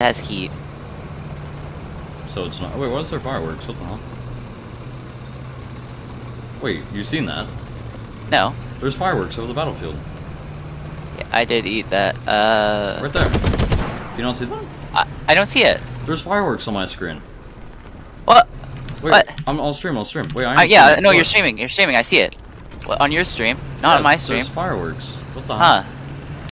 It has heat. So it's not. Wait, what is there fireworks? What the hell? Wait, you seen that? No. There's fireworks over the battlefield. Yeah, I did eat that. Uh, Right there. You don't see them? I, I don't see it. There's fireworks on my screen. What? Wait, What? I'm, I'll stream, I'll stream. Wait, I Uh, yeah, no, you're streaming. You're streaming. I see it. What, on your stream, not Yeah, on my stream. There's fireworks. What the Huh. hell?